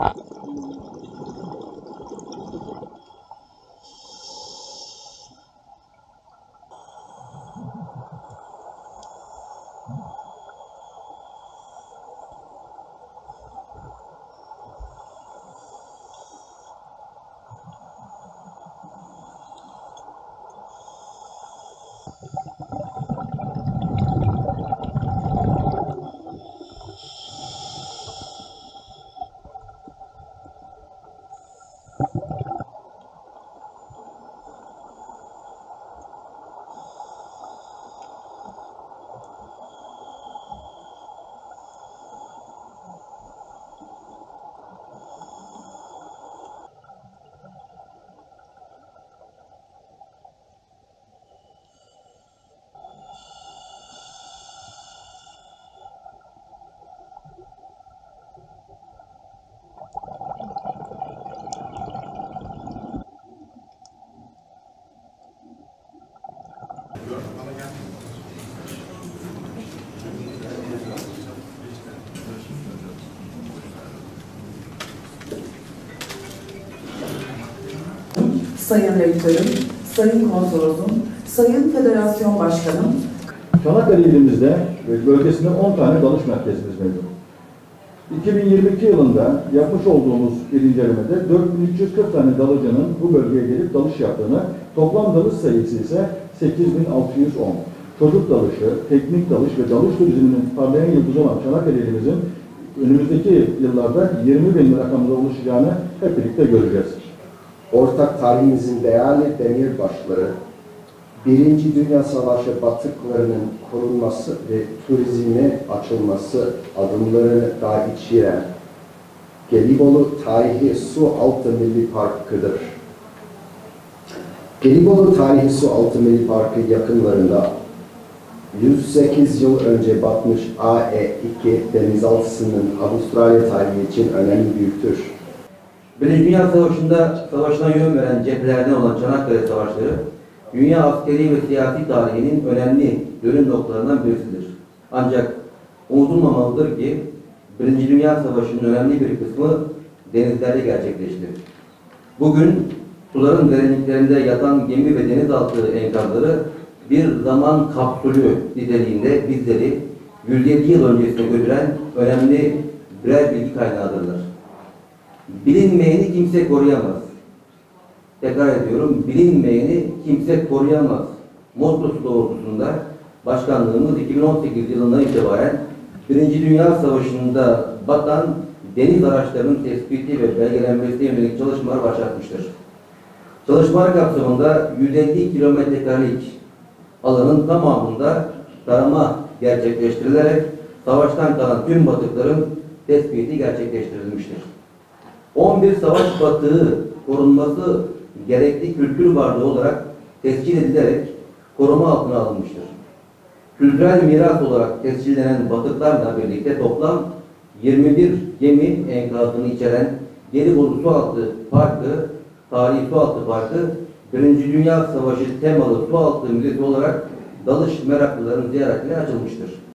Uh, Sayın Rektörüm, Sayın Konsolosum, Sayın Federasyon Başkanım, Çanakkale ilimizde bölgesinde 10 tane dalış merkezimiz mevcut. 2022 yılında yapmış olduğumuz bir incelemede 4340 tane dalıcının bu bölgeye gelip dalış yaptığını, toplam dalış sayısı ise 8610. Çocuk dalışı, teknik dalış ve dalış turizminin parlayan yıldızı olan Çanakkale ilimizin önümüzdeki yıllarda 20 bin rakamına ulaşacağını hep birlikte göreceğiz. ortak tarihimizin değerli demirbaşları, Birinci Dünya Savaşı batıklarının korunması ve turizme açılması adımlarını da içeren Gelibolu Tarihi Su Altı Milli Parkı'dır. Gelibolu Tarihi Su Altı Milli Parkı yakınlarında 108 yıl önce batmış AE-2 denizaltısının Avustralya tarihi için önemi büyüktür. Birinci Dünya Savaşı'nda savaşına yön veren cephelerden olan Çanakkale Savaşları, dünya askeri ve siyasi tarihinin önemli dönüm noktalarından birisidir. Ancak unutulmamalıdır ki, Birinci Dünya Savaşı'nın önemli bir kısmı denizlerde gerçekleşti. Bugün suların derinliklerinde yatan gemi ve denizaltı enkazları bir zaman kapsülü niteliğinde bizleri 107 yıl öncesine götüren önemli birer bilgi kaynağıdırlar. Bilinmeyeni kimse koruyamaz. Tekrar ediyorum, bilinmeyeni kimse koruyamaz. Mottosu doğrultusunda başkanlığımız 2018 yılından itibaren Birinci Dünya Savaşı'nda batan deniz araçlarının tespiti ve belgelenmesine yönelik çalışmalar başlatmıştır. Çalışmalar kapsamında 150 kilometre karelik alanın tamamında tarama gerçekleştirilerek savaştan kalan tüm batıkların tespiti gerçekleştirilmiştir. 11 savaş batığı korunması gerekli kültür varlığı olarak tescil edilerek koruma altına alınmıştır. Kültürel miras olarak tescillenen batıklarla birlikte toplam 21 gemi enkazını içeren Gelibolu Sualtı Parkı, Tarihi Sualtı Parkı, Birinci Dünya Savaşı temalı sualtı müzesi olarak dalış meraklıların ziyaretine açılmıştır.